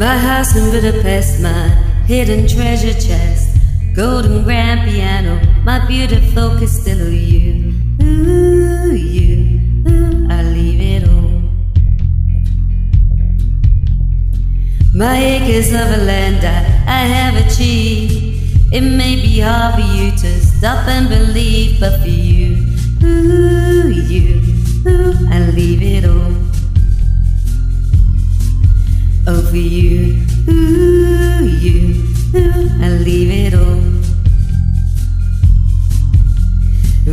My house in Budapest, my hidden treasure chest, golden grand piano, my beautiful Castillo, you, ooh, you, ooh, I leave it all. My acres of a land I, I have achieved. It may be hard for you to stop and believe, but for you, ooh, you, ooh, I leave it all. For you, ooh, you, ooh, I leave it all.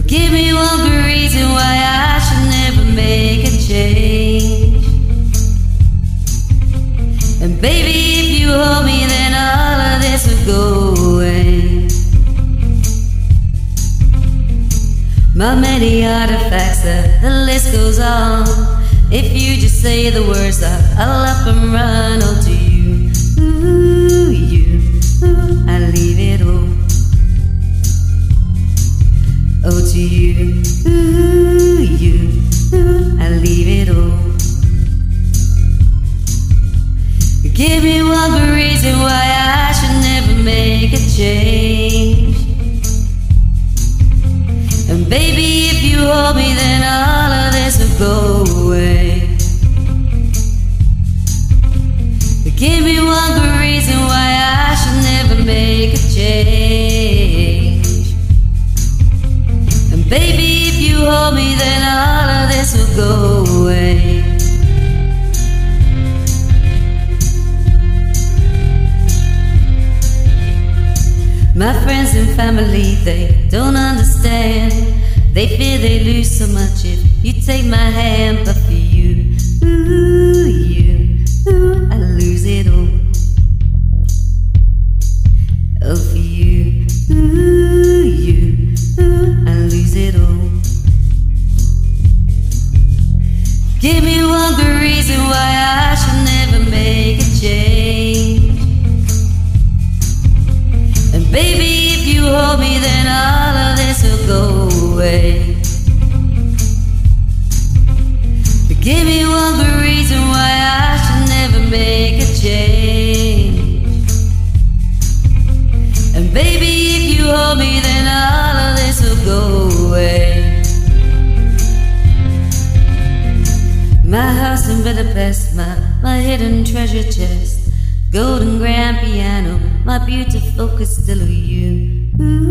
Give me one good reason why I should never make a change. And baby, if you hold me, then all of this will go away. My many artifacts, the list goes on. If you just say the words, I'll up and run. Oh, to you, ooh, you, ooh, I leave it all. Oh, to you, ooh, you, ooh, I leave it all. Give me one good reason why I should never make a change. And baby, if you hold me, then all of this will go make a change. And baby, if you hold me, then all of this will go away. My friends and family, they don't understand. They fear they lose so much if you take my hand, but Give me one good reason why I should never make a change. And baby, if you hold me, then all of this will go away. But give me one good reason why I should never make a change. And baby, if you hold me, then all of this will go away. In Budapest, my, my hidden treasure chest, golden grand piano, my beautiful Castillo, you, ooh, you,